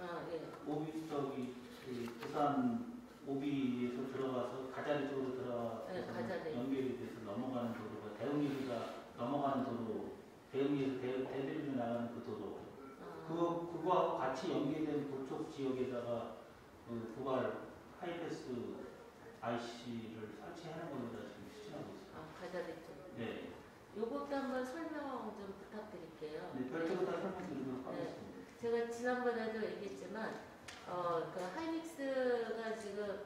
아, 예. 오비 저기 그 부산 오비에서 들어가서 가자리 쪽으로 들어가서 네, 가자리. 연결이 돼서 넘어가는 도로가 대흥리가 넘어가는 도로 대흥리에서 대, 대들로 나가는 그 도로 아, 그거 그거하고 같이 연계된 그쪽 지역에다가 그 구발 하이패스 IC를 설치하는 겁니다 지금 추진하고 있습니다. 아, 가자리 쪽. 네, 요것도 한번 설명 좀 부탁드릴게요. 네 별도로 다 설명드리도록 네. 하겠습니다. 제가 지난번에도 얘기했지만 어, 그 하이닉스가 지금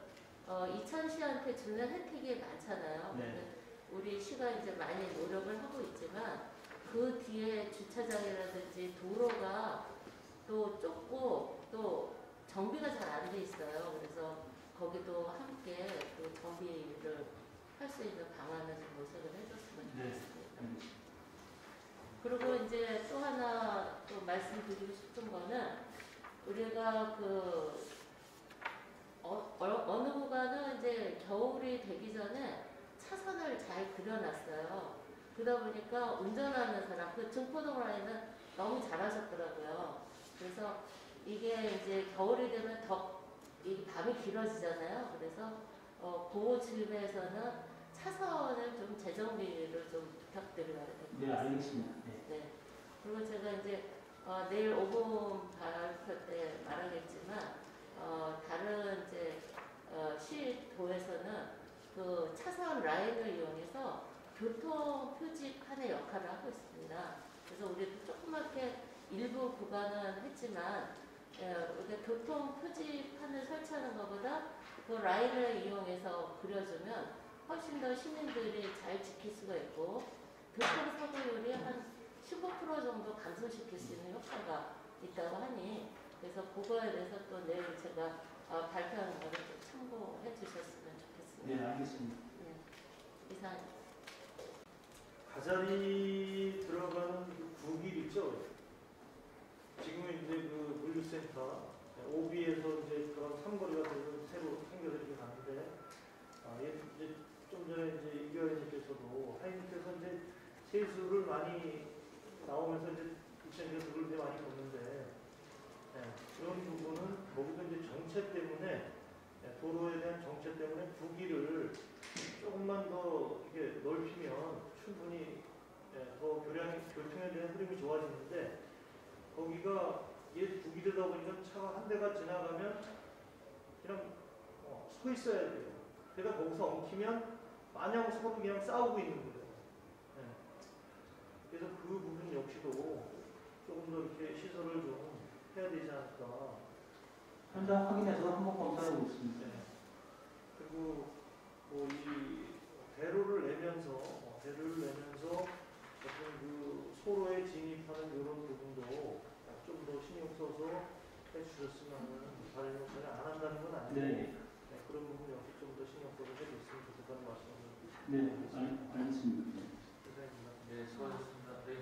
어, 이천시한테 주는 혜택이 많잖아요. 네. 우리 시가 이제 많이 노력을 하고 있지만 그 뒤에 주차장이라든지 도로가 또 좁고 또 정비가 잘 안 돼 있어요. 그래서 거기도 함께 또 정비를 할 수 있는 방안을 좀 모색을 해줬으면 네. 그리고 이제 또 하나 또 말씀드리고 싶은 거는 우리가 그 어, 어, 느 구간은 이제 겨울이 되기 전에 차선을 잘 그려놨어요. 그러다 보니까 운전하는 사람, 그 증포동 라인은 너무 잘하셨더라고요. 그래서 이게 이제 겨울이 되면 더 이 밤이 길어지잖아요. 그래서 어, 그 질에서는 차선을 좀 재정비를 좀 부탁드려야 될것 네, 같습니다. 알겠습니다. 네. 네. 그리고 제가 이제 어, 내일 5분 발표 때 말하겠지만 어, 다른 이제 어, 시도에서는 그 차선 라인을 이용해서 교통 표지판의 역할을 하고 있습니다. 그래서 우리도 조그맣게 일부 구간은 했지만 예, 교통 표지판을 설치하는 것보다 그 라인을 이용해서 그려주면 훨씬 더 시민들이 잘 지킬 수가 있고 교통사고율이 한 15% 정도 감소시킬 수 있는 효과가 있다고 하니 그래서 그거에 대해서 또 내일 제가 어, 발표하는 거를 좀 참고해 주셨으면 좋겠습니다. 네, 알겠습니다. 네. 이상 가자리 들어가는 그 구길 있죠? 지금은 이제 그 물류센터 오비에서 이제 그런 삼거리가 되는 새로 생겨서 이렇게 가는데 아, 예, 이제 좀 전에 이제 이교회님께서도 하이님께서 이제 세수를 많이 나오면서 이제 이천에서 물을 이제 많이 걷는데 예, 그런 부분은 거기도 이제 정체 때문에 예, 도로에 대한 정체 때문에 구기를 조금만 더 이렇게 넓히면 충분히 예, 더 교량, 교통에 대한 흐름이 좋아지는데 거기가 얘 구기되다 보니까 차가 한 대가 지나가면 그냥 어, 서 있어야 돼요. 그러다 거기서 엉키면 마냥 서로 그냥 싸우고 있는 거예요. 예. 그래서 그 부분 역시도 조금 더 이렇게 시설을 좀 해야 되지 않을까. 현장 확인해서 한번 검사해 보겠습니다. 네. 그리고 뭐 이 대로를 내면서 어, 대로를 내면서 어떤 그 소로에 진입하는 이런 부분도 좀 더 신경 써서 해주셨으면 하는 다른 역할을 안 한다는 건 아니고 네. 네, 그런 부분 역시 좀 더 신경 써서 해줬으면 좋겠다는 말씀을 네, 알, 알겠습니다. 드립니다. 네, 수고하셨습니다. 네.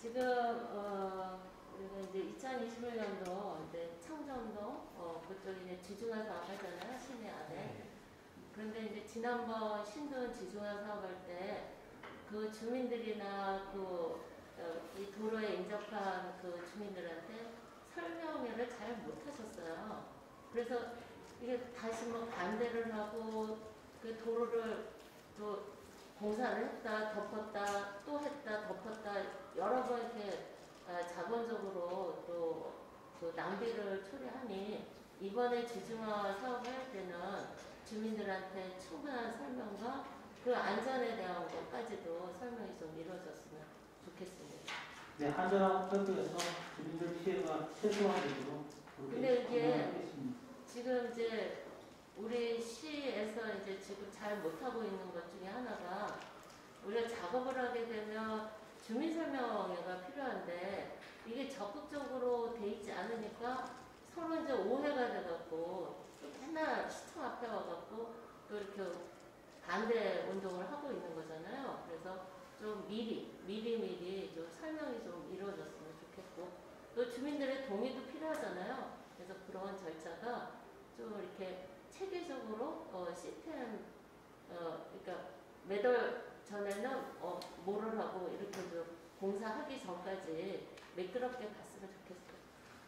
지금 어, 우리가 이제 2021년도 이제 창정동 어, 그쪽에 이제 지중화 사업 하잖아요 시내 안에. 그런데 이제 지난번 신도원 지중화 사업할 때 그 주민들이나 그 어, 이 도로에 인접한 그 주민들한테 설명회를 잘 못하셨어요. 그래서 이게 다시 뭐 반대를 하고 그 도로를 또 공사를 했다 덮었다 또 했다 덮었다 여러 번 이렇게 아, 자본적으로 또그 낭비를 처리하니 이번에 지중화 사업을 할 때는 주민들한테 충분한 설명과 그 안전에 대한 것까지도 설명이 좀 이루어졌으면 좋겠습니다. 네, 한전하고 협의해서 주민들 피해가 최소화되도록 근데 이게. 지금 이제 우리 시에서 이제 지금 잘 못하고 있는 것 중에 하나가 우리가 작업을 하게 되면 주민 설명회가 필요한데 이게 적극적으로 돼 있지 않으니까 서로 이제 오해가 돼갖고 또 맨날 시청 앞에 와갖고 또 이렇게 반대 운동을 하고 있는 거잖아요. 그래서 좀 미리 미리 미리 좀 설명이 좀 이루어졌으면 좋겠고 또 주민들의 동의도 필요하잖아요. 그래서 그런 절차가 좀 이렇게 체계적으로 어, 시스템 어, 그러니까 매달 전에는 어, 뭐를 하고 이렇게 좀 공사하기 전까지 매끄럽게 갔으면 좋겠어요.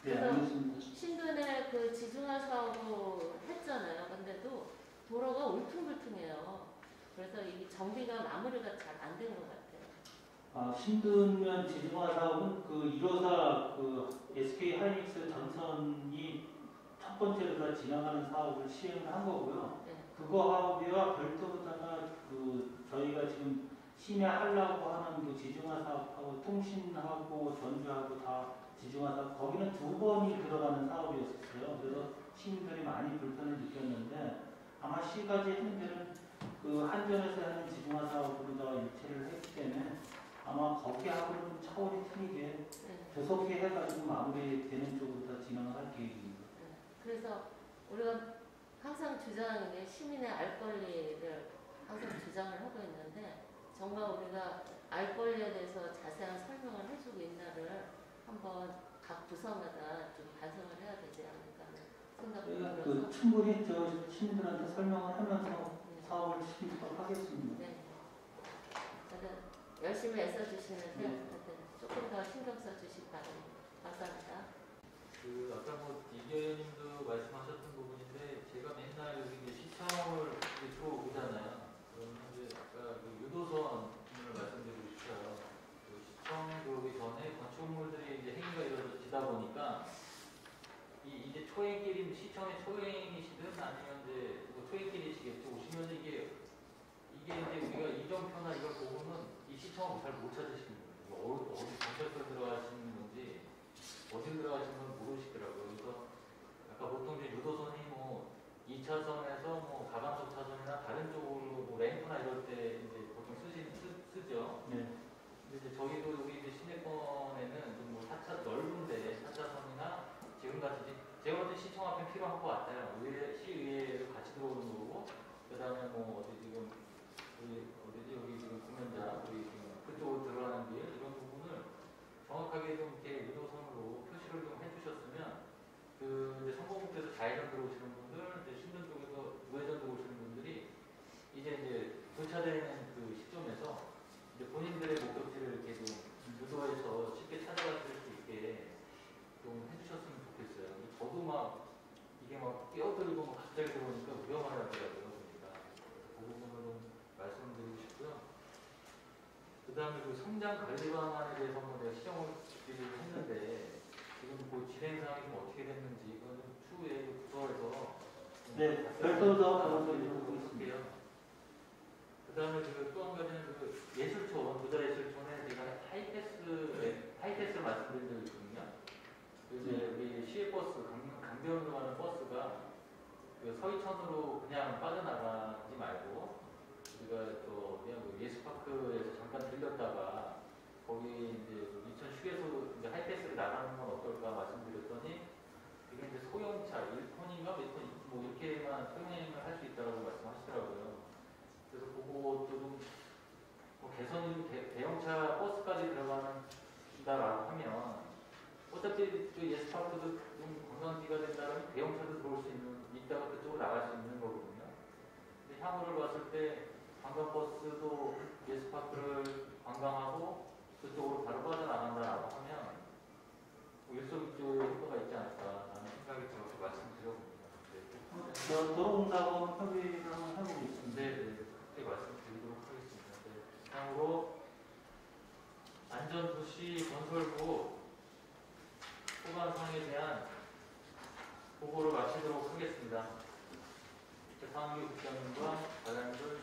네, 그래서 알겠습니다. 신도내 그 지중화 사업을 했잖아요. 근데도 도로가 울퉁불퉁해요. 그래서 이 정비가 마무리가 잘 안 된 것 같아요. 아, 신든면 지중화 사업은 그 1호사 그 SK 하이닉스 전선이 첫 번째로 다 진행하는 사업을 시행을 한 거고요. 네. 그거 하고와 별도로다가 그 저희가 지금 심야하려고 하는 그 지중화 사업하고 통신하고 전주하고 다 지중화 사업 거기는 두 번이 들어가는 사업이었어요. 그래서 시민들이 많이 불편을 느꼈는데 아마 하는 데는 그 한전에서 하는 지중화 사업으로 다 일체를 했기 때문에 아마 거기하고는 좀 차원이 틀리게 네. 조속히 해가지고 마무리되는 쪽으로 다 진행을 할 계획입니다. 그래서 우리가 항상 주장하는 게 시민의 알 권리를 항상 주장을 하고 있는데 정말 우리가 알 권리에 대해서 자세한 설명을 해주고 있나를 한번 각 부서마다 좀 반성을 해야 되지 않을까 생각이 들어서 그 충분히 저 시민들한테 설명을 하면서 네. 사업을 시키도록 하겠습니다. 네. 열심히 애써주시는데 네. 조금 더 신경 써주시기 바랍니다. 감사합니다. 그 아까 뭐 이계현님도 말씀하셨던 부분인데 제가 맨날 이제 시청을 이제 들어오잖아요. 그러면 이제 아까 그 유도선을 말씀드리고 싶어요. 그 시청 들어오기 전에 건축물들이 이제 행위가 이루어지다 보니까 이 이제 초행길이 시청의 초행이시든 아니면 이제 뭐 초행길이시겠죠. 오시면 이게 이게 이제 우리가 이정표나 이걸 보고는 이 시청을 잘 못 찾으시는 거예요. 어디 경찰서 들어가시는 어디 들어가시는 건 모르시더라고요. 그래서 아까 보통 이제 유도선이 뭐 2차선에서 뭐 가방속 차선이나 다른 쪽으로 뭐 램프나 이럴 때 이제 보통 쓰시, 쓰, 쓰죠. 네. 근데 이제 저희도 여기 이제 시내권에는 좀뭐 4차 넓은데 4차선이나 지금같이 이제 제가 볼때 시청 앞에 필요한 것 같아요. 의회, 시의회를 같이 들어오는 거고 그 다음에 뭐 어디 지금 우리 어디지 여기 지금 공연자 우리 지금 그쪽으로 들어가는 길 이런 부분을 정확하게 좀 이렇게 유도선으로 표시를 좀 해주셨으면 그 이제 성공국에서 좌회전 들어오시는 분들, 이제 신전 쪽에서 우회전 들어오시는 분들이 이제 이제 교차되는 그 시점에서 이제 본인들의 목적지를 좀 유도해서 쉽게 찾아가실 수 있게 좀 해주셨으면 좋겠어요. 저도 막 이게 막 뛰어들고 막 갑자기 들어오니까 위험하더라고요. 보니까 그 부분을 좀 말씀드리고 싶고요. 그 다음에 그 성장 관리 방안에 대해서 한번 내가 시정을 드리려고 했는데 지금 그 진행 상황이 좀 어떻게 됐는지 좀 추후에 그 부서에서 좀 네, 별도로 있습니다. 할게요. 그 다음에 그또한 가지는 그 예술촌, 부자 예술촌에 제가 하이패스, 하이패스를 말씀드린 적이 있거든요. 그 이제 우리 시외버스, 강, 강변으로 가는 버스가 그 서이천으로 그냥 빠져나가지 말고 우리가 또 그냥 그 예술파크에서 잠깐 들렸다가 거기 이제 그 이천 휴게소 이제 하이패스로 나가는 건 어떨까 말씀드렸더니 그게 이제 소형차 1톤인가 몇 톤, 뭐 이렇게만 소형행을 할 수 있다고 말씀하시더라고요. 그래서 그것도 좀 뭐 개선이 좀 대, 대형차 버스까지 들어간다라고 하면 어차피 그 예스파크도 좀 관광지가 된다면 대형차도 들어올 수 있는 이따가 그쪽으로 나갈 수 있는 거거든요. 근데 향후를 봤을 때 관광버스도 예스파크를 관광하고 그쪽으로 바로 빠져나간다라고 하면 뭐 일석이조의 효과가 있지 않을까 라는 생각이 들어서 말씀드려봅니다. 네. 저 도로공사하고 협의를 해보고 있습니다. 네, 네. 그렇게 말씀드리도록 하겠습니다. 네. 다음으로 안전도시 건설부 소관상에 대한 보고를 마치도록 하겠습니다. 상황교 국장님과 관련들